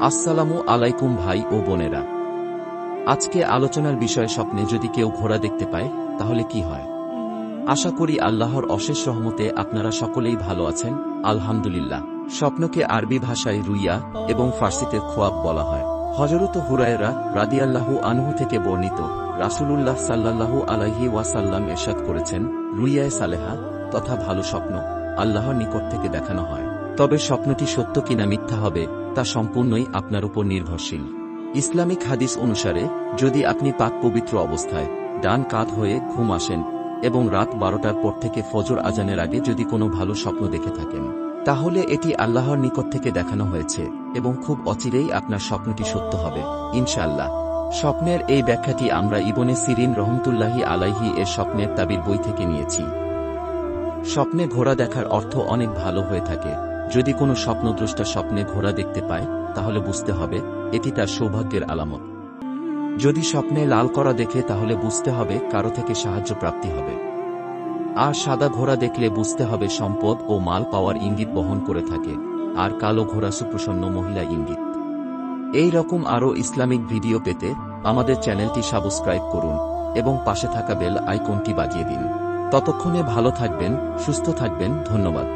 আসসালামু আলাইকুম ভাই ও বোনেরা। আজকে আলোচনার বিষয় স্বপ্নে যদি কেউ ঘোড়া দেখতে পায়, তাহলে কি হয়? আশা করি আল্লাহর অশেষ রহমতে আপনারা সকলেই ভালো আছেন, আলহামদুলিল্লাহ। স্বপ্নকে আরবি ভাষায় রুইয়া এবং ফার্সিতে খোয়াব বলা হয়। হজরত হুরায়রা রাদিয়াল্লাহু আনহু থেকে বর্ণিত, রাসূলুল্লাহ সাল্লাল্লাহু আলাইহি ওয়াসাল্লাম এরশাদ করেছেন, রুইয়ায় সালেহা তথা ভালো স্বপ্ন আল্লাহর নিকট থেকে দেখানো হয়। তবে স্বপ্নটি সত্য কিনা মিথ্যা হবে তা সম্পূর্ণই আপনার উপর নির্ভরশীল। ইসলামিক হাদিস অনুসারে, যদি আপনি পাক পবিত্র অবস্থায় ডান কাত হয়ে ঘুম আসেন এবং রাত বারোটার পর থেকে ফজর আজানের আগে যদি কোনো ভালো স্বপ্ন দেখে থাকেন, তাহলে এটি আল্লাহর নিকট থেকে দেখানো হয়েছে এবং খুব অচিরেই আপনার স্বপ্নটি সত্য হবে, ইনশাআল্লাহ। স্বপ্নের এই ব্যাখ্যাটি আমরা ইবনে সিরিন রহমতুল্লাহি আলাইহি এর স্বপ্নের তাবির বই থেকে নিয়েছি। স্বপ্নে ঘোড়া দেখার অর্থ অনেক ভালো হয়ে থাকে যদি কোনো স্বপ্নদ্রষ্টা স্বপ্নে ঘোড়া দেখতে পায়, তাহলে বুঝতে হবে, এটি তার সৌভাগ্যের আলামত। যদি স্বপ্নে লাল করা দেখে, তাহলে বুঝতে হবে, কারও থেকে সাহায্য প্রাপ্তি হবে। আর সাদা ঘোড়া দেখলে বুঝতে হবে, সম্পদ ও মাল পাওয়ার ইঙ্গিত বহন করে থাকে, আর কালো ঘোড়া সুপ্রসন্ন মহিলা ইঙ্গিত। এই রকম আরও ইসলামিক ভিডিও পেতে আমাদের চ্যানেলটি সাবস্ক্রাইব করুন, এবং পাশে থাকা বেল আইকনটি বাজিয়ে দিন। ততক্ষণে ভালো থাকবেন, সুস্থ থাকবেন, ধন্যবাদ।